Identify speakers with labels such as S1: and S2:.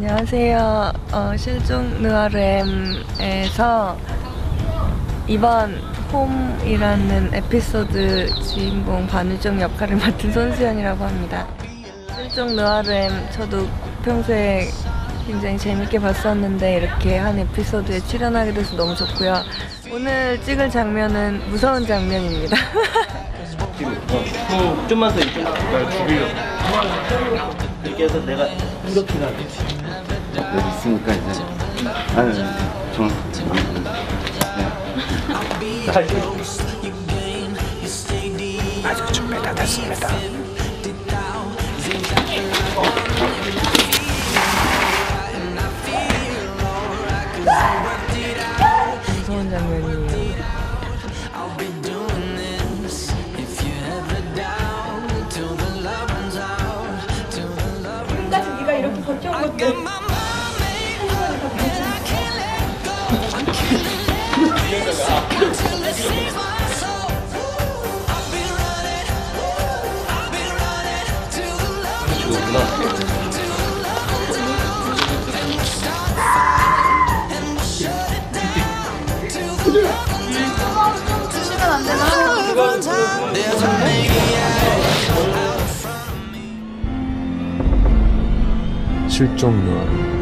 S1: 안녕하세요. 어, 실종 느아램에서 이번 홈이라는 에피소드 주인공 반유정 역할을 맡은 손수연이라고 합니다. 실종 느아램 저도 평소에 굉장히 재밌게 봤었는데 이렇게 한 에피소드에 출연하게 돼서 너무 좋고요. 오늘 찍을 장면은 무서운 장면입니다.
S2: 어, 좀만 더 이쪽 날 죽이려고 이렇게 해서 내가 이렇게 되지
S3: 여기 있으니까 이제 아유 좀 아직 준비가 됐습니다.
S1: 무서운 장면이에요.
S4: 지금까지 네가 이렇게
S5: 실종 요원